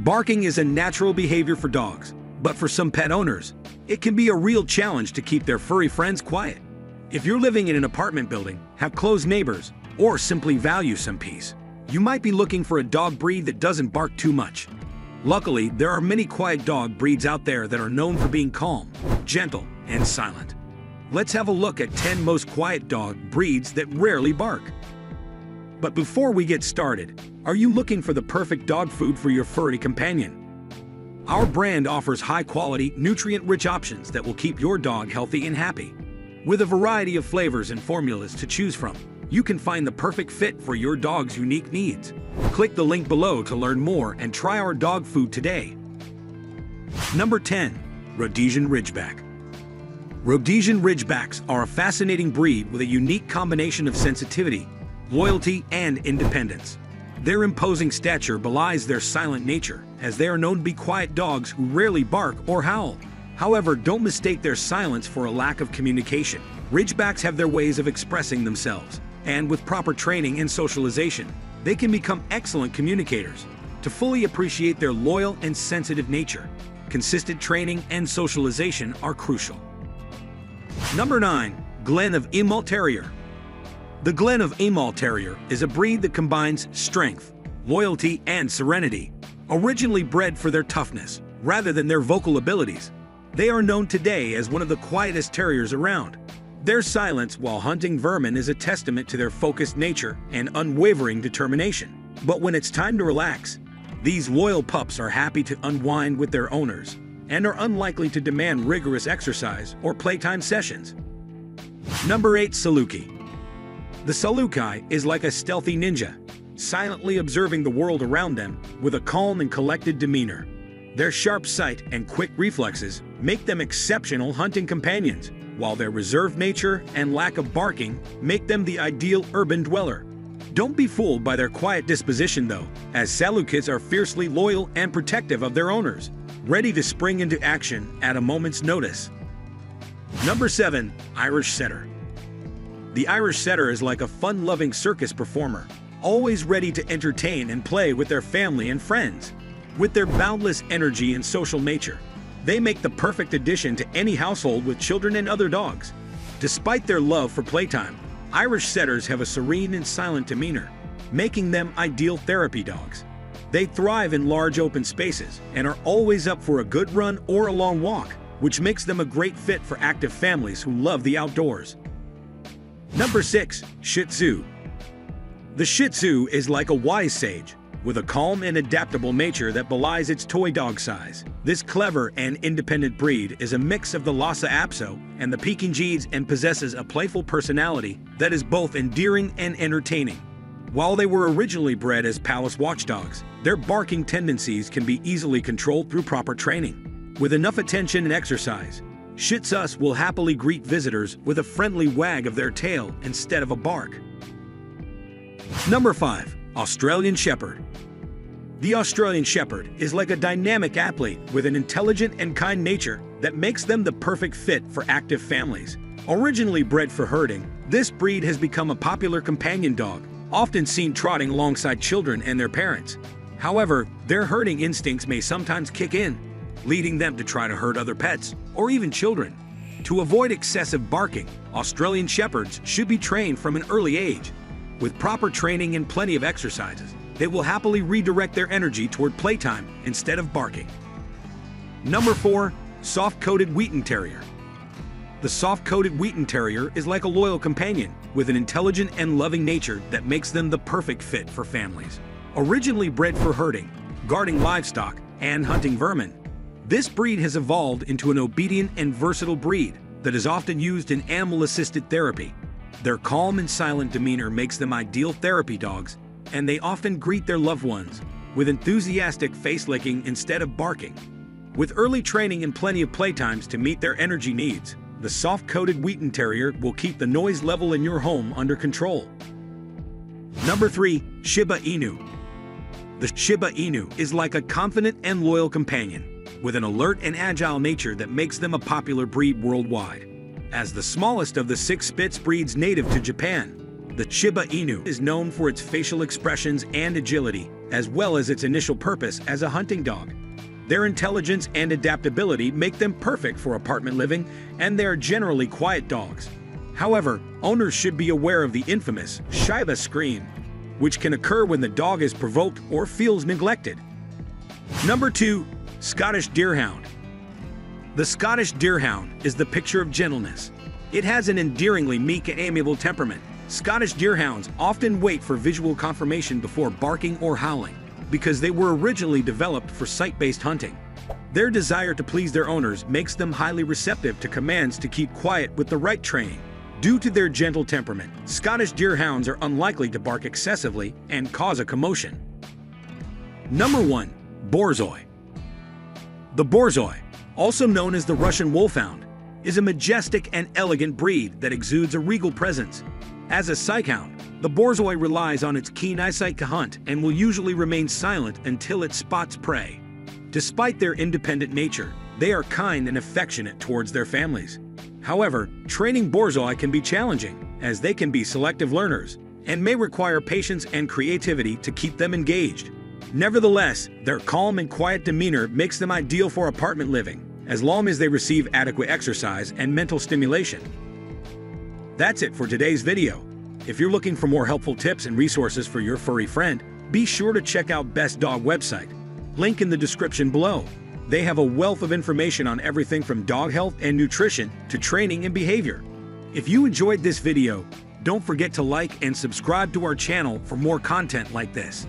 Barking is a natural behavior for dogs, but for some pet owners, it can be a real challenge to keep their furry friends quiet. If you're living in an apartment building, have close neighbors, or simply value some peace, you might be looking for a dog breed that doesn't bark too much. Luckily, there are many quiet dog breeds out there that are known for being calm, gentle, and silent. Let's have a look at 10 most quiet dog breeds that rarely bark. But before we get started, are you looking for the perfect dog food for your furry companion? Our brand offers high quality, nutrient rich options that will keep your dog healthy and happy. With a variety of flavors and formulas to choose from, you can find the perfect fit for your dog's unique needs. Click the link below to learn more and try our dog food today. Number 10. Rhodesian Ridgeback. Rhodesian Ridgebacks are a fascinating breed with a unique combination of sensitivity, loyalty, and independence. Their imposing stature belies their silent nature, as they are known to be quiet dogs who rarely bark or howl. However, don't mistake their silence for a lack of communication. Ridgebacks have their ways of expressing themselves, and with proper training and socialization, they can become excellent communicators. To fully appreciate their loyal and sensitive nature, consistent training and socialization are crucial. Number 9. Glen of Imaal Terrier the Glen of Imaal Terrier is a breed that combines strength, loyalty, and serenity. Originally bred for their toughness, rather than their vocal abilities, they are known today as one of the quietest terriers around. Their silence while hunting vermin is a testament to their focused nature and unwavering determination. But when it's time to relax, these loyal pups are happy to unwind with their owners and are unlikely to demand rigorous exercise or playtime sessions. Number 8 Saluki the Saluki is like a stealthy ninja, silently observing the world around them with a calm and collected demeanor. Their sharp sight and quick reflexes make them exceptional hunting companions, while their reserved nature and lack of barking make them the ideal urban dweller. Don't be fooled by their quiet disposition, though, as Salukis are fiercely loyal and protective of their owners, ready to spring into action at a moment's notice. Number 7. Irish Setter the Irish setter is like a fun loving circus performer, always ready to entertain and play with their family and friends. With their boundless energy and social nature, they make the perfect addition to any household with children and other dogs. Despite their love for playtime, Irish setters have a serene and silent demeanor, making them ideal therapy dogs. They thrive in large open spaces and are always up for a good run or a long walk, which makes them a great fit for active families who love the outdoors. Number 6. Shih Tzu The Shih Tzu is like a wise sage, with a calm and adaptable nature that belies its toy dog size. This clever and independent breed is a mix of the Lhasa Apso and the Pekingese and possesses a playful personality that is both endearing and entertaining. While they were originally bred as palace watchdogs, their barking tendencies can be easily controlled through proper training. With enough attention and exercise, Shih Tzus will happily greet visitors with a friendly wag of their tail instead of a bark. Number 5. Australian Shepherd The Australian Shepherd is like a dynamic athlete with an intelligent and kind nature that makes them the perfect fit for active families. Originally bred for herding, this breed has become a popular companion dog, often seen trotting alongside children and their parents. However, their herding instincts may sometimes kick in, leading them to try to hurt other pets or even children. To avoid excessive barking, Australian Shepherds should be trained from an early age. With proper training and plenty of exercises, they will happily redirect their energy toward playtime instead of barking. Number 4. Soft-coated Wheaten Terrier The soft-coated Wheaten Terrier is like a loyal companion with an intelligent and loving nature that makes them the perfect fit for families. Originally bred for herding, guarding livestock, and hunting vermin, this breed has evolved into an obedient and versatile breed that is often used in animal-assisted therapy. Their calm and silent demeanor makes them ideal therapy dogs, and they often greet their loved ones with enthusiastic face licking instead of barking. With early training and plenty of playtimes to meet their energy needs, the soft-coated Wheaten Terrier will keep the noise level in your home under control. Number 3. Shiba Inu The Shiba Inu is like a confident and loyal companion with an alert and agile nature that makes them a popular breed worldwide. As the smallest of the six Spitz breeds native to Japan, the Shiba Inu is known for its facial expressions and agility, as well as its initial purpose as a hunting dog. Their intelligence and adaptability make them perfect for apartment living, and they are generally quiet dogs. However, owners should be aware of the infamous Shiba scream, which can occur when the dog is provoked or feels neglected. Number 2. Scottish Deerhound The Scottish Deerhound is the picture of gentleness. It has an endearingly meek and amiable temperament. Scottish Deerhounds often wait for visual confirmation before barking or howling, because they were originally developed for sight-based hunting. Their desire to please their owners makes them highly receptive to commands to keep quiet with the right training. Due to their gentle temperament, Scottish Deerhounds are unlikely to bark excessively and cause a commotion. Number 1. Borzoi The Borzoi, also known as the Russian Wolfhound, is a majestic and elegant breed that exudes a regal presence. As a sighthound, the Borzoi relies on its keen eyesight to hunt and will usually remain silent until it spots prey. Despite their independent nature, they are kind and affectionate towards their families. However, training Borzoi can be challenging, as they can be selective learners and may require patience and creativity to keep them engaged. Nevertheless, their calm and quiet demeanor makes them ideal for apartment living, as long as they receive adequate exercise and mental stimulation. That's it for today's video. If you're looking for more helpful tips and resources for your furry friend, be sure to check out Best Dog website. Link in the description below. They have a wealth of information on everything from dog health and nutrition to training and behavior. If you enjoyed this video, don't forget to like and subscribe to our channel for more content like this.